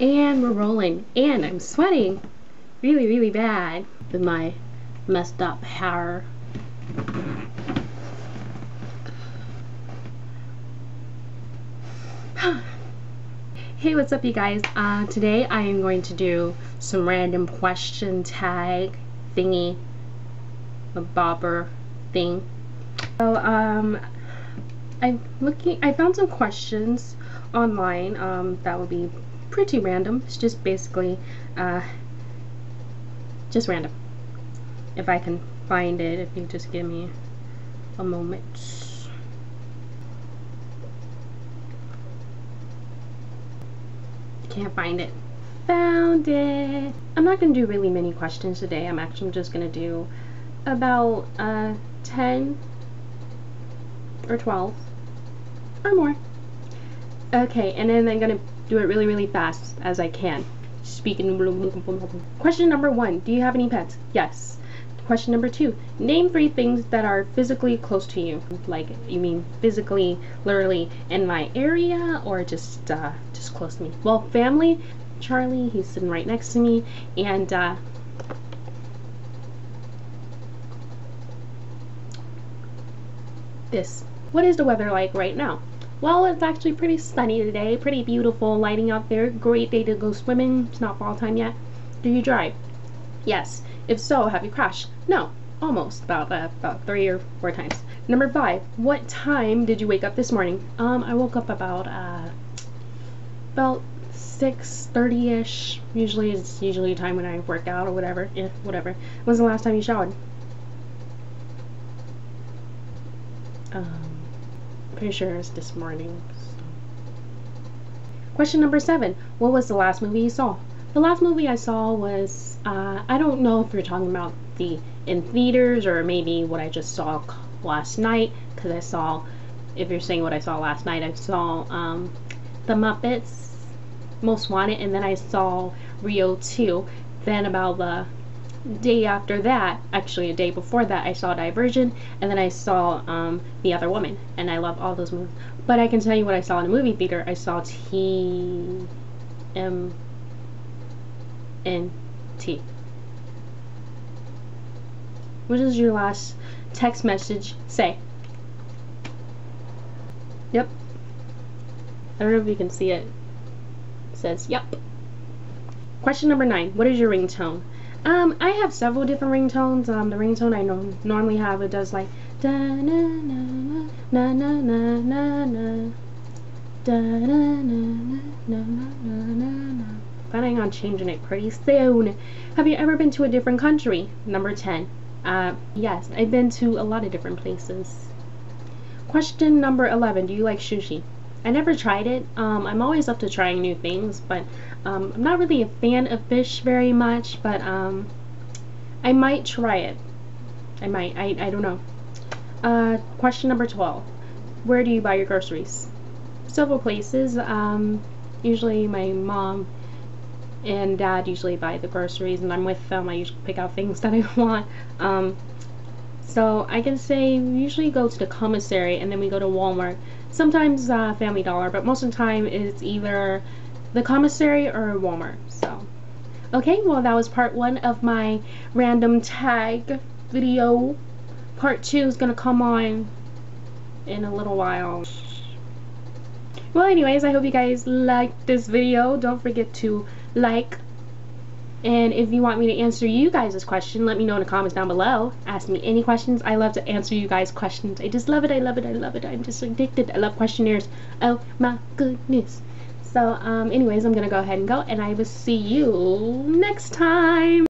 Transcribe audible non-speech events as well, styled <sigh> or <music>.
And we're rolling. And I'm sweating really, really bad with my messed up hair. <sighs> hey, what's up, you guys? Uh, today I am going to do some random question tag thingy, a bobber thing. So, um, I'm looking, I found some questions online um, that would be pretty random. It's just basically, uh, just random. If I can find it, if you just give me a moment. Can't find it. Found it. I'm not going to do really many questions today. I'm actually just going to do about uh, 10 or 12 or more. Okay, and then I'm going to do it really, really fast as I can. Speaking. Question number one Do you have any pets? Yes. Question number two Name three things that are physically close to you. Like, you mean physically, literally in my area, or just uh, just close to me? Well, family. Charlie, he's sitting right next to me, and uh, this. What is the weather like right now? Well, it's actually pretty sunny today, pretty beautiful lighting out there. Great day to go swimming. It's not fall time yet. Do you drive? Yes. If so, have you crashed? No. Almost. About uh, about three or four times. Number five. What time did you wake up this morning? Um, I woke up about uh, about six thirty ish. Usually, it's usually a time when I work out or whatever. Yeah, whatever. When's the last time you showered? Um. Pretty sure it's this morning. Question number seven. What was the last movie you saw? The last movie I saw was, uh, I don't know if you're talking about the in theaters or maybe what I just saw last night because I saw, if you're saying what I saw last night, I saw um, The Muppets, Most Wanted, and then I saw Rio 2. Then about the day after that, actually a day before that, I saw Divergent, and then I saw um, The Other Woman, and I love all those movies. But I can tell you what I saw in a movie theater. I saw T M N T. What does your last text message say? Yep. I don't know if you can see it. It says, yep. Question number nine. What is your ringtone? Um, I have several different ringtones. Um, the ringtone I no normally have it does like na na na na na na na da na na na na na na na. Planning on changing it pretty soon. Have you ever been to a different country? Number ten. Uh, yes, I've been to a lot of different places. Question number eleven. Do you like sushi? I never tried it. Um, I'm always up to trying new things, but um, I'm not really a fan of fish very much, but um, I might try it. I might. I, I don't know. Uh, question number 12. Where do you buy your groceries? Several places. Um, usually my mom and dad usually buy the groceries and I'm with them. I usually pick out things <laughs> that I want. Um, so I can say we usually go to the commissary and then we go to Walmart. Sometimes uh, Family Dollar, but most of the time it's either the commissary or Walmart. So, okay, well that was part one of my random tag video. Part two is gonna come on in a little while. Well, anyways, I hope you guys liked this video. Don't forget to like, and if you want me to answer you guys' question, let me know in the comments down below. Ask me any questions. I love to answer you guys' questions. I just love it. I love it. I love it. I'm just addicted. I love questionnaires. Oh my goodness. So, um, anyways, I'm going to go ahead and go, and I will see you next time.